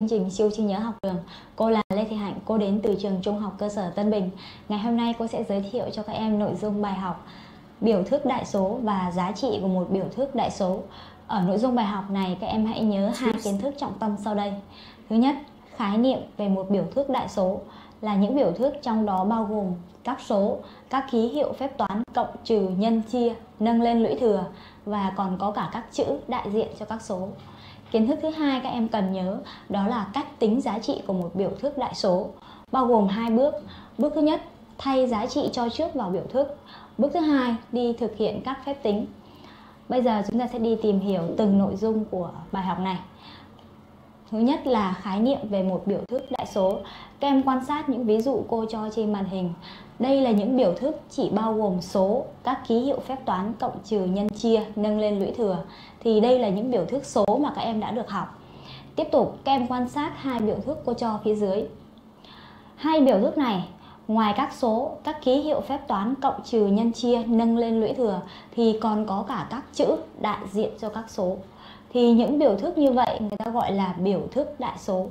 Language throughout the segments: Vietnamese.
chương trình siêu trí nhớ học đường. Cô là Lê Thị Hạnh, cô đến từ trường Trung học cơ sở Tân Bình. Ngày hôm nay cô sẽ giới thiệu cho các em nội dung bài học biểu thức đại số và giá trị của một biểu thức đại số. Ở nội dung bài học này các em hãy nhớ hai kiến thức trọng tâm sau đây. Thứ nhất, khái niệm về một biểu thức đại số là những biểu thức trong đó bao gồm các số, các ký hiệu phép toán cộng trừ nhân chia, nâng lên lũy thừa và còn có cả các chữ đại diện cho các số. Kiến thức thứ hai các em cần nhớ đó là cách tính giá trị của một biểu thức đại số, bao gồm hai bước. Bước thứ nhất, thay giá trị cho trước vào biểu thức. Bước thứ hai, đi thực hiện các phép tính. Bây giờ chúng ta sẽ đi tìm hiểu từng nội dung của bài học này. Thứ nhất là khái niệm về một biểu thức đại số. Các em quan sát những ví dụ cô cho trên màn hình. Đây là những biểu thức chỉ bao gồm số, các ký hiệu phép toán cộng trừ nhân chia, nâng lên lũy thừa. Thì đây là những biểu thức số mà các em đã được học. Tiếp tục, các em quan sát hai biểu thức cô cho phía dưới. Hai biểu thức này, ngoài các số, các ký hiệu phép toán cộng trừ nhân chia, nâng lên lũy thừa thì còn có cả các chữ đại diện cho các số thì những biểu thức như vậy người ta gọi là biểu thức đại số.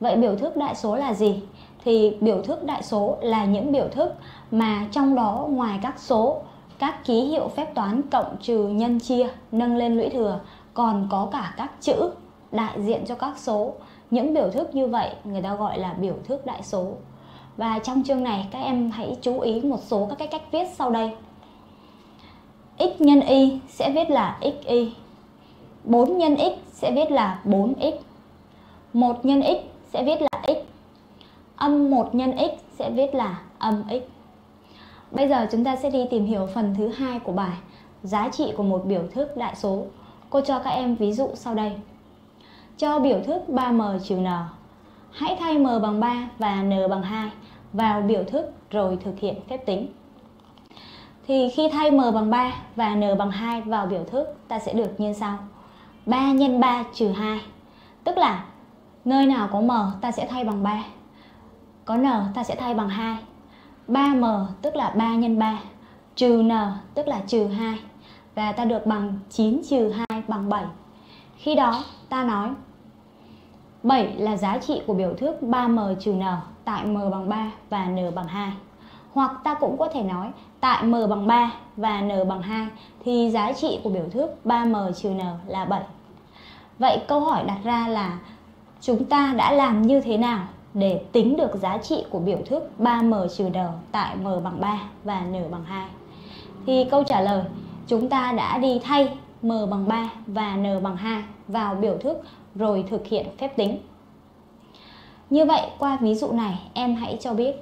Vậy biểu thức đại số là gì? Thì biểu thức đại số là những biểu thức mà trong đó ngoài các số, các ký hiệu phép toán cộng trừ nhân chia, nâng lên lũy thừa, còn có cả các chữ đại diện cho các số. Những biểu thức như vậy người ta gọi là biểu thức đại số. Và trong chương này các em hãy chú ý một số các cái cách viết sau đây. X nhân y sẽ viết là xy 4 nhân x sẽ viết là 4x 1 nhân x sẽ viết là x. Âm 1 nhân x sẽ viết là âm x. Bây giờ chúng ta sẽ đi tìm hiểu phần thứ hai của bài, Giá trị của một biểu thức đại số. Cô cho các em ví dụ sau đây. Cho biểu thức 3m trừ n. Hãy thay m bằng 3 và n bằng 2 vào biểu thức rồi thực hiện phép tính. Thì khi thay m bằng 3 và n bằng 2 vào biểu thức, ta sẽ được như sau 3 x 3 trừ 2 Tức là, nơi nào có m, ta sẽ thay bằng 3 Có n, ta sẽ thay bằng 2 3m tức là 3 x 3 Trừ n, tức là trừ 2 Và ta được bằng 9 trừ 2 bằng 7 Khi đó, ta nói 7 là giá trị của biểu thức 3m trừ n, tại m bằng 3 và n bằng 2 Hoặc ta cũng có thể nói, tại m bằng 3 và n bằng 2 thì giá trị của biểu thức 3m trừ n là 7. Vậy câu hỏi đặt ra là chúng ta đã làm như thế nào để tính được giá trị của biểu thức 3m trừ n tại m bằng 3 và n bằng 2? Thì câu trả lời chúng ta đã đi thay m bằng 3 và n bằng 2 vào biểu thức rồi thực hiện phép tính. Như vậy qua ví dụ này em hãy cho biết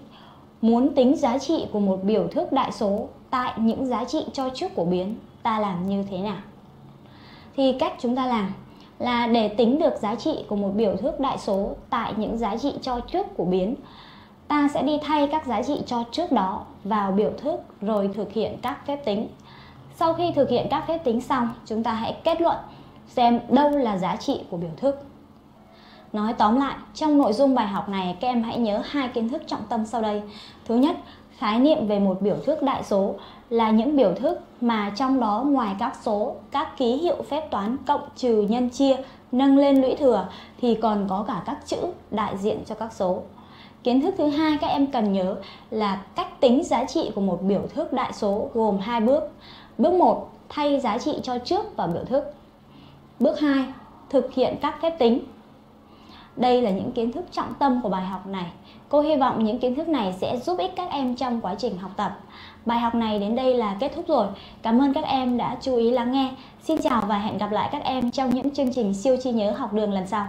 Muốn tính giá trị của một biểu thức đại số tại những giá trị cho trước của biến, ta làm như thế nào? Thì cách chúng ta làm là để tính được giá trị của một biểu thức đại số tại những giá trị cho trước của biến, ta sẽ đi thay các giá trị cho trước đó vào biểu thức rồi thực hiện các phép tính. Sau khi thực hiện các phép tính xong, chúng ta hãy kết luận xem đâu là giá trị của biểu thức. Nói tóm lại, trong nội dung bài học này các em hãy nhớ hai kiến thức trọng tâm sau đây. Thứ nhất, khái niệm về một biểu thức đại số là những biểu thức mà trong đó ngoài các số, các ký hiệu phép toán cộng trừ nhân chia nâng lên lũy thừa thì còn có cả các chữ đại diện cho các số. Kiến thức thứ hai các em cần nhớ là cách tính giá trị của một biểu thức đại số gồm hai bước. Bước 1, thay giá trị cho trước vào biểu thức. Bước 2, thực hiện các phép tính đây là những kiến thức trọng tâm của bài học này. Cô hy vọng những kiến thức này sẽ giúp ích các em trong quá trình học tập. Bài học này đến đây là kết thúc rồi. Cảm ơn các em đã chú ý lắng nghe. Xin chào và hẹn gặp lại các em trong những chương trình siêu chi nhớ học đường lần sau.